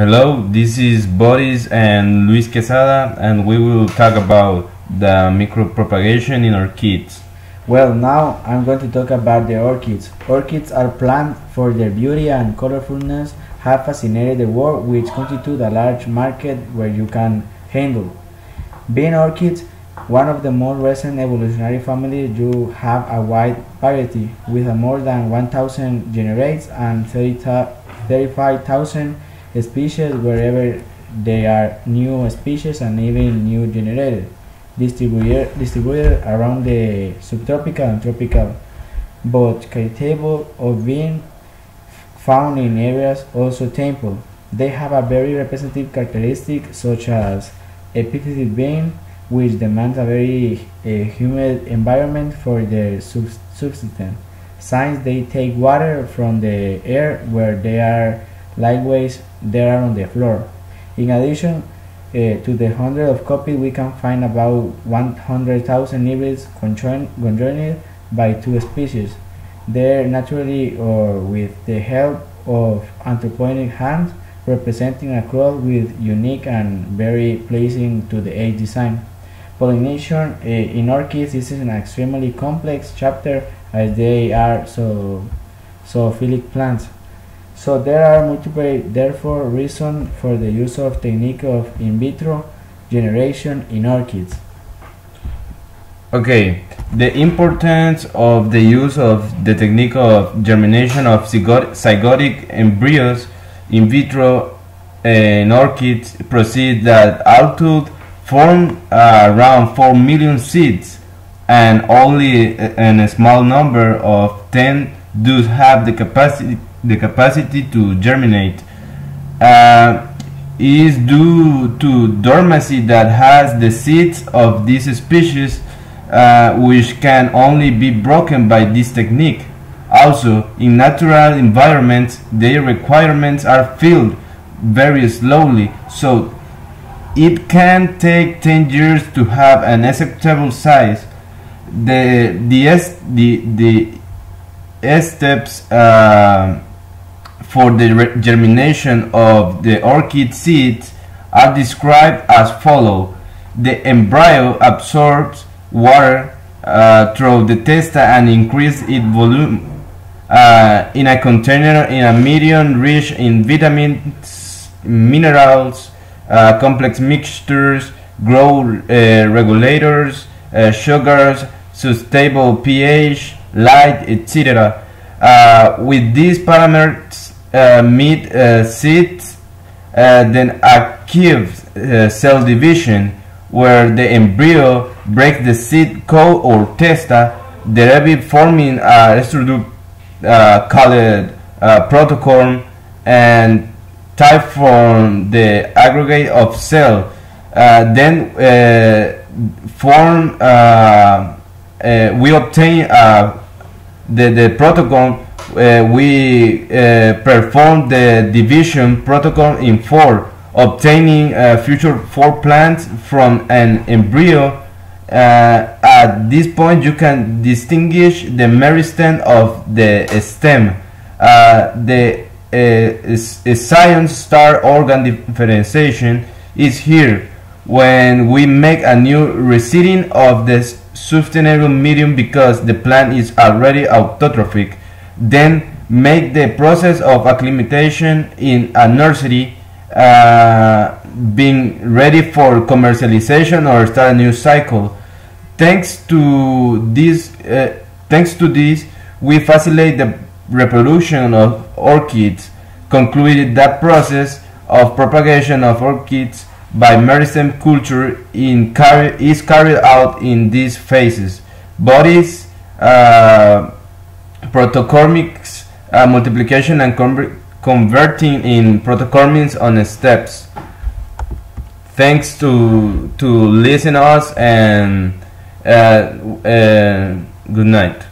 Hello, this is Boris and Luis Quesada, and we will talk about the micropropagation in orchids. Well, now I'm going to talk about the orchids. Orchids are plants for their beauty and colorfulness have fascinated the world, which constitute a large market where you can handle. Being orchids, one of the most recent evolutionary families, you have a wide variety with more than 1,000 generates and 35,000 species wherever they are new species and even new generated distributed, distributed around the subtropical and tropical but capable of being found in areas also temple. They have a very representative characteristic such as epiphytic vein which demands a very uh, humid environment for their subsistence. Since they take water from the air where they are Likewise, there are on the floor. In addition uh, to the hundred of copies, we can find about 100,000 hybrids conjoined by two species. They are naturally or with the help of anthropomorphic hands representing a cross with unique and very pleasing to the age design. Pollination uh, in orchids is an extremely complex chapter as they are so zoophilic plants. So there are multiple therefore reasons for the use of technique of in vitro generation in orchids. Okay, the importance of the use of the technique of germination of zygotic embryos in vitro in orchids proceed that although form uh, around 4 million seeds and only a, a small number of 10 do have the capacity the capacity to germinate uh, is due to dormancy that has the seeds of this species uh, which can only be broken by this technique. Also, in natural environments, their requirements are filled very slowly, so it can take 10 years to have an acceptable size. The, the, the, the steps uh, for the germination of the orchid seeds are described as follow. The embryo absorbs water uh, through the testa and increases its volume uh, in a container in a medium rich in vitamins, minerals, uh, complex mixtures, growth uh, regulators, uh, sugars, stable pH, light, etc. Uh, with these parameters meat uh, seeds, uh, then active uh, cell division, where the embryo breaks the seed coat or testa, thereby forming a uh, called uh, protocorm and type from the aggregate of cell. Uh, then form we obtain the, the protocorm uh, we uh, performed the division protocol in four, obtaining uh, future four plants from an embryo. Uh, at this point, you can distinguish the meristem of the stem. Uh, the uh, science star organ differentiation is here when we make a new reseeding of the sustainable medium because the plant is already autotrophic then make the process of acclimatization in a nursery uh, being ready for commercialization or start a new cycle. Thanks to this, uh, thanks to this, we facilitate the reproduction of orchids. Concluded that process of propagation of orchids by meristem culture in is carried out in these phases. Bodies, uh, protocormics uh, multiplication and converting in protocormins on steps. Thanks to to listen us and uh, uh, good night.